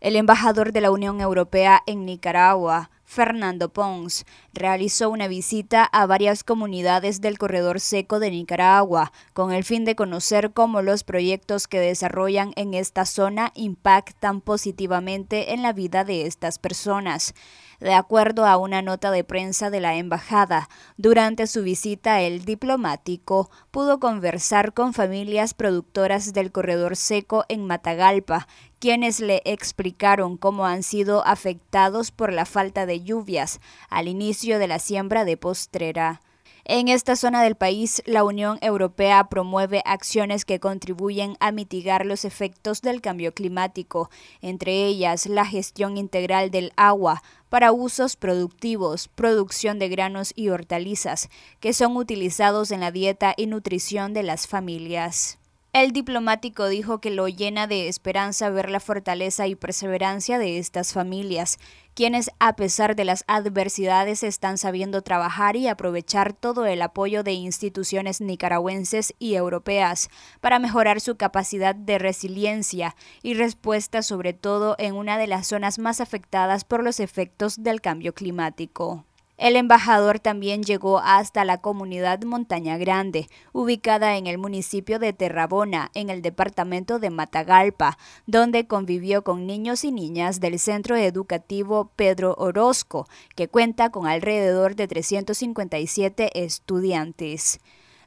El embajador de la Unión Europea en Nicaragua, Fernando Pons, realizó una visita a varias comunidades del corredor seco de Nicaragua con el fin de conocer cómo los proyectos que desarrollan en esta zona impactan positivamente en la vida de estas personas. De acuerdo a una nota de prensa de la embajada, durante su visita el diplomático pudo conversar con familias productoras del corredor seco en Matagalpa, quienes le explicaron cómo han sido afectados por la falta de lluvias al inicio de la siembra de postrera. En esta zona del país, la Unión Europea promueve acciones que contribuyen a mitigar los efectos del cambio climático, entre ellas la gestión integral del agua para usos productivos, producción de granos y hortalizas, que son utilizados en la dieta y nutrición de las familias. El diplomático dijo que lo llena de esperanza ver la fortaleza y perseverancia de estas familias, quienes a pesar de las adversidades están sabiendo trabajar y aprovechar todo el apoyo de instituciones nicaragüenses y europeas para mejorar su capacidad de resiliencia y respuesta sobre todo en una de las zonas más afectadas por los efectos del cambio climático. El embajador también llegó hasta la comunidad Montaña Grande, ubicada en el municipio de Terrabona, en el departamento de Matagalpa, donde convivió con niños y niñas del centro educativo Pedro Orozco, que cuenta con alrededor de 357 estudiantes.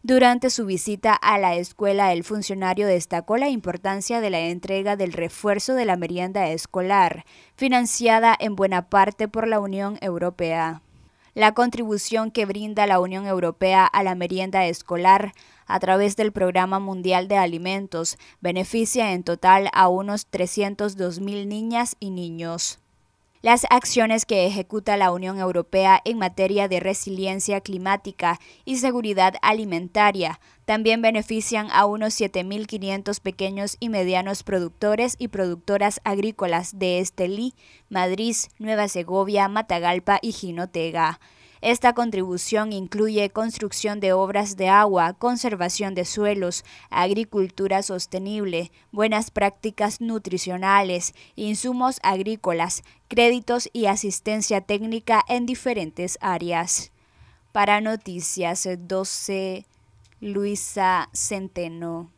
Durante su visita a la escuela, el funcionario destacó la importancia de la entrega del refuerzo de la merienda escolar, financiada en buena parte por la Unión Europea. La contribución que brinda la Unión Europea a la merienda escolar a través del Programa Mundial de Alimentos beneficia en total a unos 302 mil niñas y niños. Las acciones que ejecuta la Unión Europea en materia de resiliencia climática y seguridad alimentaria también benefician a unos 7.500 pequeños y medianos productores y productoras agrícolas de Estelí, Madrid, Nueva Segovia, Matagalpa y Jinotega. Esta contribución incluye construcción de obras de agua, conservación de suelos, agricultura sostenible, buenas prácticas nutricionales, insumos agrícolas, créditos y asistencia técnica en diferentes áreas. Para Noticias 12, Luisa Centeno.